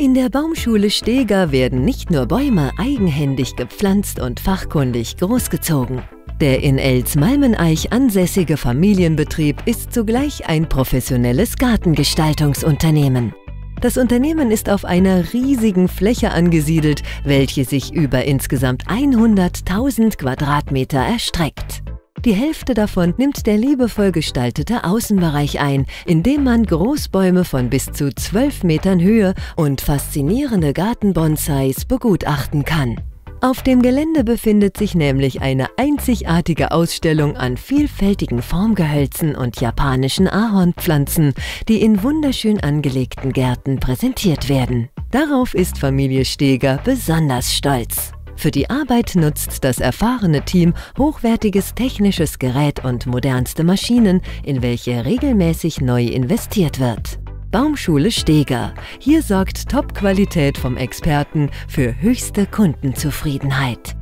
In der Baumschule Steger werden nicht nur Bäume eigenhändig gepflanzt und fachkundig großgezogen. Der in Elsmalmeneich ansässige Familienbetrieb ist zugleich ein professionelles Gartengestaltungsunternehmen. Das Unternehmen ist auf einer riesigen Fläche angesiedelt, welche sich über insgesamt 100.000 Quadratmeter erstreckt. Die Hälfte davon nimmt der liebevoll gestaltete Außenbereich ein, in dem man Großbäume von bis zu 12 Metern Höhe und faszinierende Gartenbonsais begutachten kann. Auf dem Gelände befindet sich nämlich eine einzigartige Ausstellung an vielfältigen Formgehölzen und japanischen Ahornpflanzen, die in wunderschön angelegten Gärten präsentiert werden. Darauf ist Familie Steger besonders stolz. Für die Arbeit nutzt das erfahrene Team hochwertiges technisches Gerät und modernste Maschinen, in welche regelmäßig neu investiert wird. Baumschule Steger. Hier sorgt Top-Qualität vom Experten für höchste Kundenzufriedenheit.